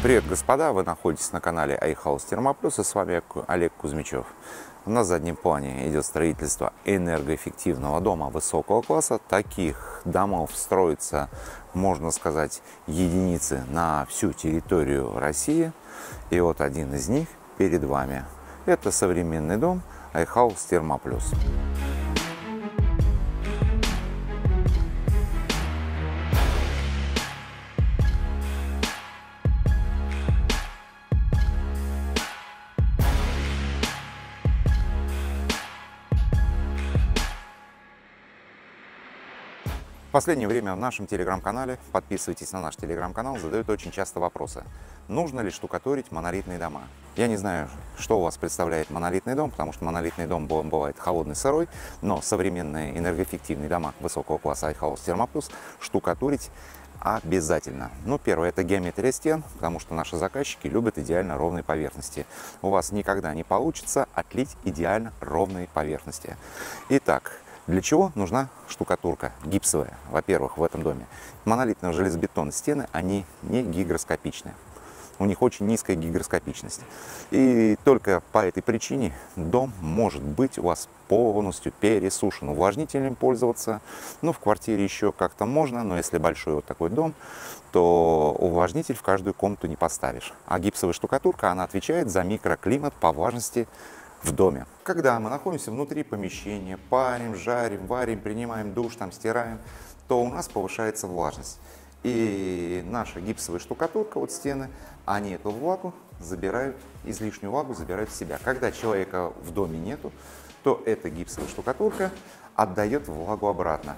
Привет, господа! Вы находитесь на канале iHouse Термоплюс и с вами Олег Кузьмичев. На заднем плане идет строительство энергоэффективного дома высокого класса. Таких домов строится, можно сказать, единицы на всю территорию России. И вот один из них перед вами. Это современный дом iHouse Термоплюс. В последнее время в нашем телеграм-канале, подписывайтесь на наш телеграм-канал, задают очень часто вопросы. Нужно ли штукатурить монолитные дома? Я не знаю, что у вас представляет монолитный дом, потому что монолитный дом бывает холодный, сырой, но современные энергоэффективные дома высокого класса iHouse Thermoplus штукатурить обязательно. Ну, первое, это геометрия стен, потому что наши заказчики любят идеально ровные поверхности. У вас никогда не получится отлить идеально ровные поверхности. Итак, для чего нужна штукатурка гипсовая, во-первых, в этом доме? Монолитные железобетонные стены, они не гигроскопичны. У них очень низкая гигроскопичность. И только по этой причине дом может быть у вас полностью пересушен. Увлажнителем пользоваться, ну, в квартире еще как-то можно, но если большой вот такой дом, то увлажнитель в каждую комнату не поставишь. А гипсовая штукатурка, она отвечает за микроклимат по влажности в доме. Когда мы находимся внутри помещения, парим, жарим, варим, принимаем душ, там стираем, то у нас повышается влажность. И наша гипсовая штукатурка, вот стены, они эту влагу забирают, излишнюю влагу забирают в себя. Когда человека в доме нету, то эта гипсовая штукатурка отдает влагу обратно.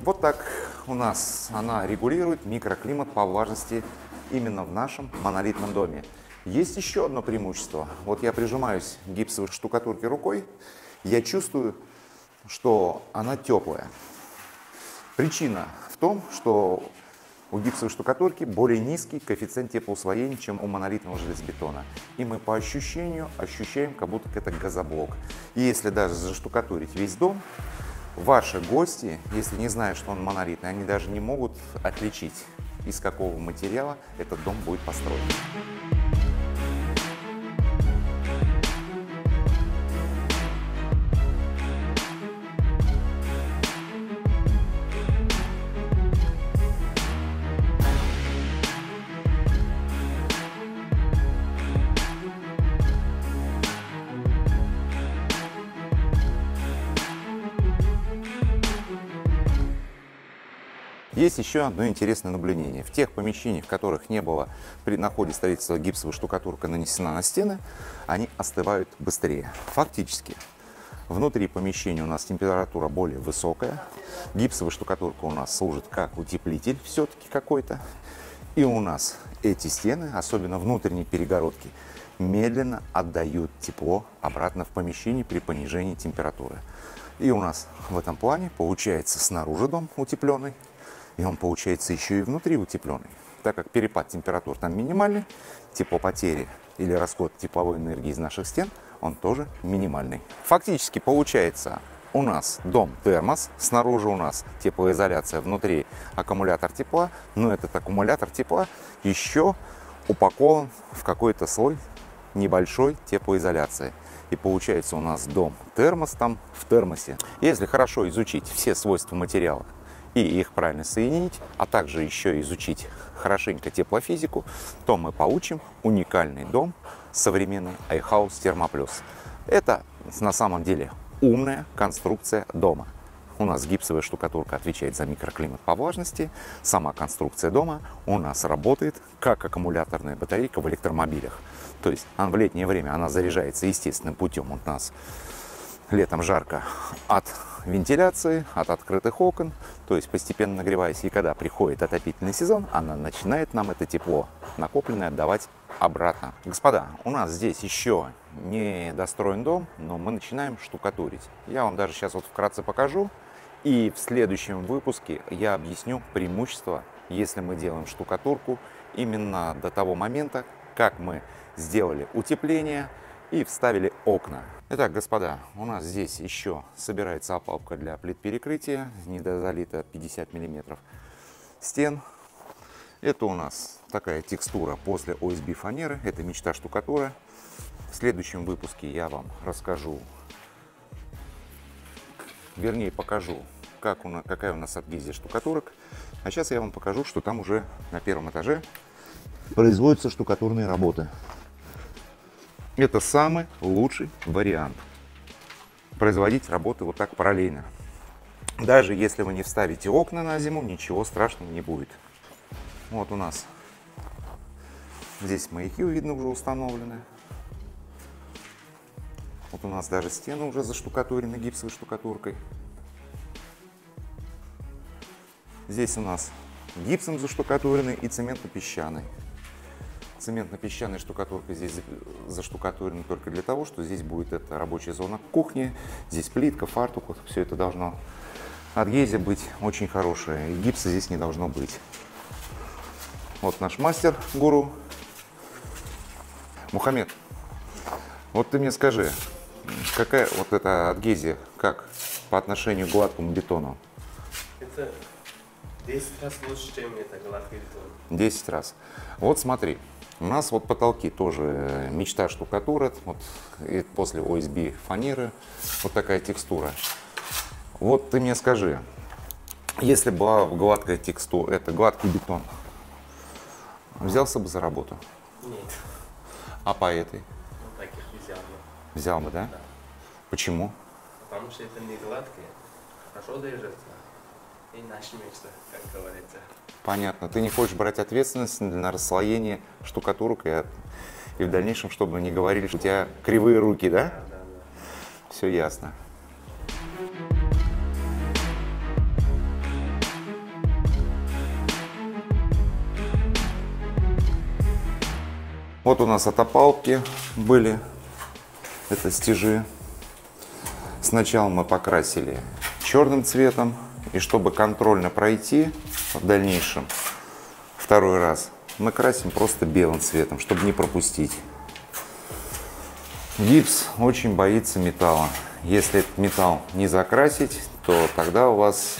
Вот так у нас она регулирует микроклимат по влажности именно в нашем монолитном доме. Есть еще одно преимущество. Вот я прижимаюсь к гипсовой штукатурке рукой, я чувствую, что она теплая. Причина в том, что у гипсовой штукатурки более низкий коэффициент теплоусвоения, чем у монолитного железобетона. И мы по ощущению ощущаем, как будто это газоблок. И если даже заштукатурить весь дом, ваши гости, если не знают, что он монолитный, они даже не могут отличить, из какого материала этот дом будет построен. Есть еще одно интересное наблюдение. В тех помещениях, в которых не было при находе строительства гипсовая штукатурка нанесена на стены, они остывают быстрее. Фактически, внутри помещения у нас температура более высокая, гипсовая штукатурка у нас служит как утеплитель все-таки какой-то, и у нас эти стены, особенно внутренние перегородки, медленно отдают тепло обратно в помещение при понижении температуры. И у нас в этом плане получается снаружи дом утепленный, и он получается еще и внутри утепленный. Так как перепад температур там минимальный, теплопотери или расход тепловой энергии из наших стен, он тоже минимальный. Фактически получается у нас дом термос, снаружи у нас теплоизоляция, внутри аккумулятор тепла, но этот аккумулятор тепла еще упакован в какой-то слой небольшой теплоизоляции. И получается у нас дом термос там в термосе. Если хорошо изучить все свойства материала, и их правильно соединить, а также еще изучить хорошенько теплофизику, то мы получим уникальный дом современный iHouse Thermoplus. Это на самом деле умная конструкция дома. У нас гипсовая штукатурка отвечает за микроклимат по влажности. Сама конструкция дома у нас работает как аккумуляторная батарейка в электромобилях. То есть в летнее время она заряжается естественным путем. У нас летом жарко от вентиляции, от открытых окон, то есть постепенно нагреваясь. И когда приходит отопительный сезон, она начинает нам это тепло накопленное отдавать обратно. Господа, у нас здесь еще не достроен дом, но мы начинаем штукатурить. Я вам даже сейчас вот вкратце покажу. И в следующем выпуске я объясню преимущества, если мы делаем штукатурку именно до того момента, как мы сделали утепление и вставили окна. Итак, господа, у нас здесь еще собирается опалубка для плит перекрытия, недозалита 50 миллиметров стен. Это у нас такая текстура после OSB фанеры. Это мечта штукатура. В следующем выпуске я вам расскажу, вернее покажу, как у нас, какая у нас адгезия штукатурок. А сейчас я вам покажу, что там уже на первом этаже производятся штукатурные работы. Это самый лучший вариант. Производить работы вот так параллельно. Даже если вы не вставите окна на зиму, ничего страшного не будет. Вот у нас здесь маяки, видно, уже установлены. Вот у нас даже стены уже заштукатурены гипсовой штукатуркой. Здесь у нас гипсом заштукатурены и цементно-песчаный. Цементно-песчаная штукатурка здесь заштукатурена только для того, что здесь будет эта рабочая зона кухни, здесь плитка, фартук, вот все это должно адгезия быть очень хорошая, и гипса здесь не должно быть. Вот наш мастер, гуру. Мухаммед, вот ты мне скажи, какая вот эта адгезия, как по отношению к гладкому бетону? Это 10 раз лучше, чем это гладкий бетон. 10 раз. Вот смотри, у нас вот потолки тоже э, мечта штукатура, вот и после OSB фанеры, вот такая текстура. Вот ты мне скажи, если была гладкая текстура, это гладкий бетон, взялся бы за работу? Нет, А по этой? вот таких взял бы. Взял бы, да? Да. Почему? Потому что это не гладкое, хорошо держится. И наш мечта, как говорится. Понятно. Ты не хочешь брать ответственность на расслоение штукатурок и, и в дальнейшем, чтобы не говорили, что у тебя кривые руки, да? Да, да, да. Все ясно. Вот у нас отопалки были, это стежи. Сначала мы покрасили черным цветом, и чтобы контрольно пройти в дальнейшем, второй раз, мы красим просто белым цветом, чтобы не пропустить. Гипс очень боится металла. Если этот металл не закрасить, то тогда у вас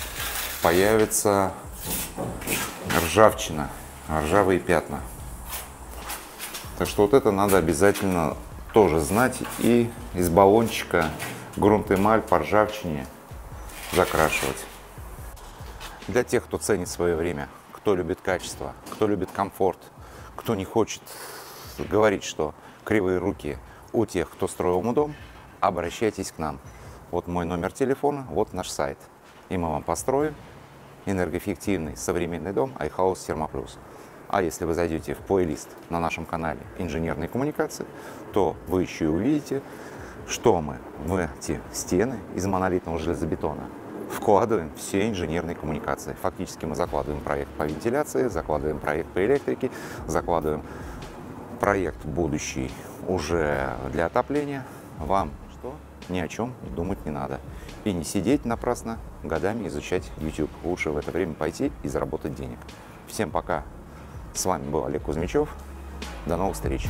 появится ржавчина, ржавые пятна. Так что вот это надо обязательно тоже знать и из баллончика грунт эмаль по ржавчине закрашивать. Для тех, кто ценит свое время, кто любит качество, кто любит комфорт, кто не хочет говорить, что кривые руки у тех, кто строил ему дом, обращайтесь к нам. Вот мой номер телефона, вот наш сайт. И мы вам построим энергоэффективный современный дом iHouse Термоплюс. А если вы зайдете в плейлист на нашем канале «Инженерные коммуникации», то вы еще и увидите, что мы в эти стены из монолитного железобетона вкладываем все инженерные коммуникации. Фактически мы закладываем проект по вентиляции, закладываем проект по электрике, закладываем проект будущий уже для отопления. Вам что? Ни о чем думать не надо. И не сидеть напрасно годами изучать YouTube. Лучше в это время пойти и заработать денег. Всем пока. С вами был Олег Кузьмичев. До новых встреч.